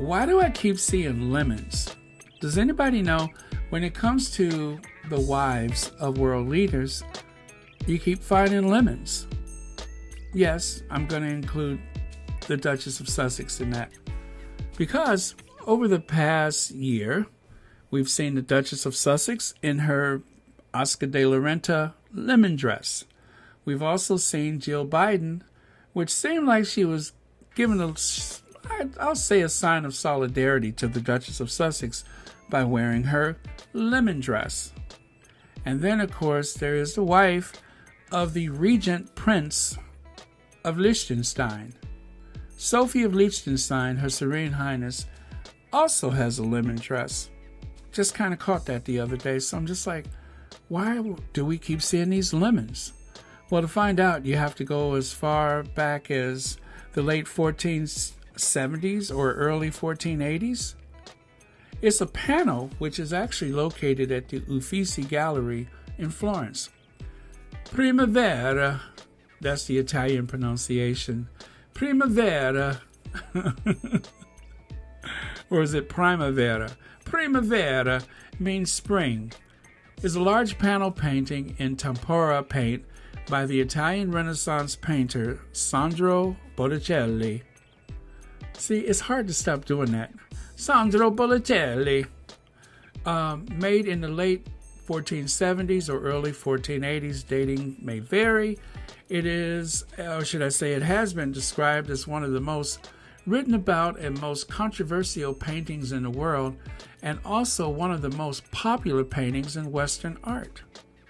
Why do I keep seeing lemons? Does anybody know when it comes to the wives of world leaders, you keep finding lemons? Yes, I'm going to include the Duchess of Sussex in that. Because over the past year, we've seen the Duchess of Sussex in her Oscar de la Renta lemon dress. We've also seen Jill Biden, which seemed like she was giving a, I'll say, a sign of solidarity to the Duchess of Sussex by wearing her lemon dress. And then, of course, there is the wife of the Regent Prince of Liechtenstein. Sophie of Liechtenstein, Her Serene Highness, also has a lemon dress. Just kind of caught that the other day, so I'm just like, why do we keep seeing these lemons? Well, to find out, you have to go as far back as the late 1470s or early 1480s. It's a panel which is actually located at the Uffizi Gallery in Florence. Primavera, that's the Italian pronunciation. Primavera. or is it primavera? Primavera means spring. Is a large panel painting in tempera paint by the Italian Renaissance painter Sandro Botticelli. See, it's hard to stop doing that. Sandro Botticelli. Um, made in the late 1470s or early 1480s, dating may vary. It is, or should I say, it has been described as one of the most written about and most controversial paintings in the world, and also one of the most popular paintings in Western art.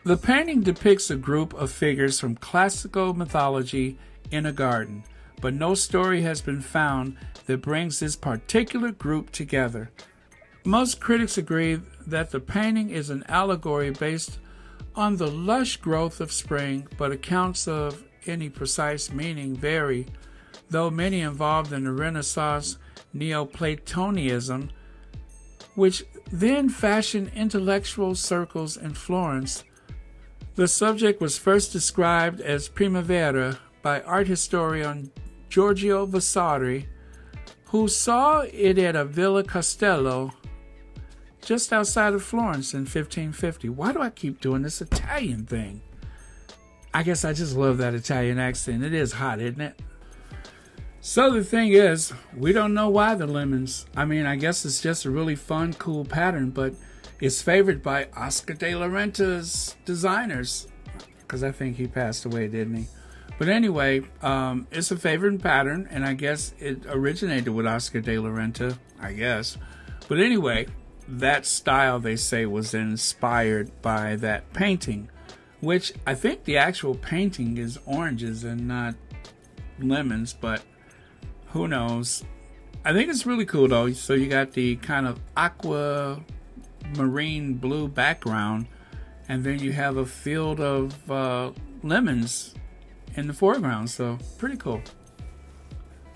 The painting depicts a group of figures from classical mythology in a garden, but no story has been found that brings this particular group together. Most critics agree that the painting is an allegory based on the lush growth of spring, but accounts of any precise meaning vary, though many involved in the Renaissance Neoplatonism, which then fashioned intellectual circles in Florence. The subject was first described as primavera by art historian Giorgio Vasari who saw it at a Villa Castello just outside of Florence in 1550. Why do I keep doing this Italian thing? I guess I just love that Italian accent. It is hot, isn't it? So the thing is, we don't know why the lemons. I mean, I guess it's just a really fun, cool pattern, but it's favored by Oscar de la Renta's designers. Because I think he passed away, didn't he? But anyway, um, it's a favorite pattern, and I guess it originated with Oscar de la Renta, I guess. But anyway, that style they say was inspired by that painting, which I think the actual painting is oranges and not lemons, but who knows? I think it's really cool though. So you got the kind of aqua marine blue background, and then you have a field of uh, lemons in the foreground. So pretty cool.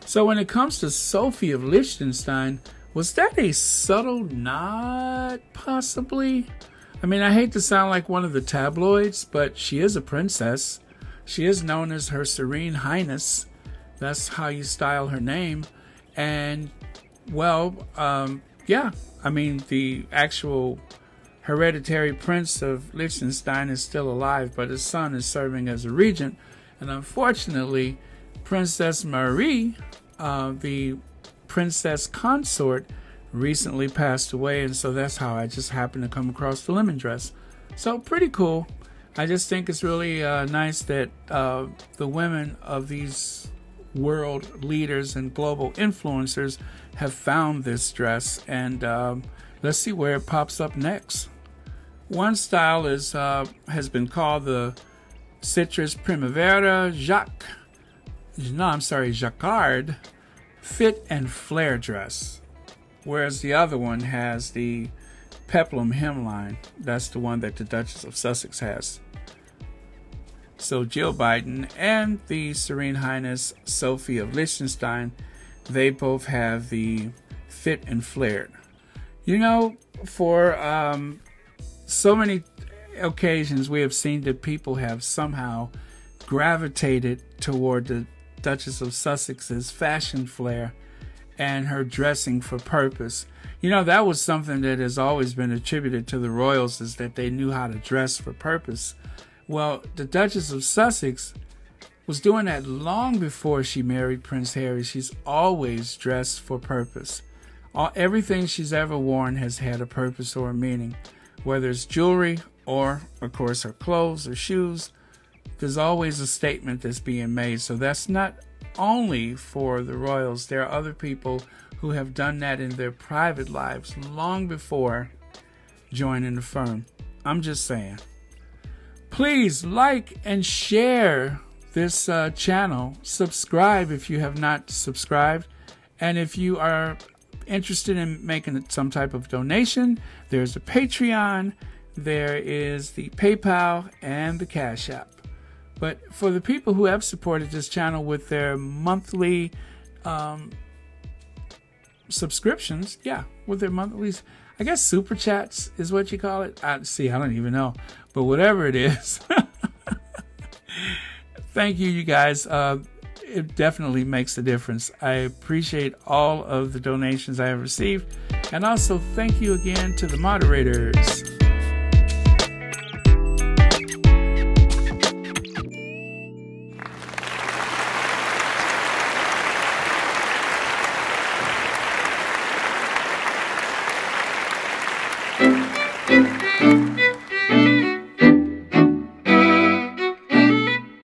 So when it comes to Sophie of Liechtenstein, was that a subtle nod, possibly? I mean, I hate to sound like one of the tabloids, but she is a princess. She is known as Her Serene Highness. That's how you style her name. And, well, um, yeah, I mean, the actual hereditary prince of Liechtenstein is still alive, but his son is serving as a regent. And unfortunately, Princess Marie, uh, the princess consort, recently passed away, and so that's how I just happened to come across the lemon dress. So, pretty cool. I just think it's really uh, nice that uh, the women of these world leaders and global influencers have found this dress, and um, let's see where it pops up next. One style is uh, has been called the Citrus Primavera Jacques. No, I'm sorry, Jacquard fit and flare dress. Whereas the other one has the peplum hemline. That's the one that the Duchess of Sussex has. So Jill Biden and the Serene Highness Sophie of Liechtenstein, they both have the fit and flared. You know, for um, so many occasions we have seen that people have somehow gravitated toward the Duchess of Sussex's fashion flair. and her dressing for purpose. You know, that was something that has always been attributed to the royals is that they knew how to dress for purpose. Well, the Duchess of Sussex was doing that long before she married Prince Harry. She's always dressed for purpose. All, everything she's ever worn has had a purpose or a meaning, whether it's jewelry or, of course, her clothes or shoes. There's always a statement that's being made. So that's not only for the royals. There are other people who have done that in their private lives long before joining the firm. I'm just saying. Please like and share this uh, channel. Subscribe if you have not subscribed. And if you are interested in making some type of donation, there's a Patreon, there is the PayPal, and the Cash App. But for the people who have supported this channel with their monthly um, subscriptions, yeah, with their monthly, I guess super chats is what you call it. I see, I don't even know, but whatever it is. thank you, you guys. Uh, it definitely makes a difference. I appreciate all of the donations I have received. And also, thank you again to the moderators.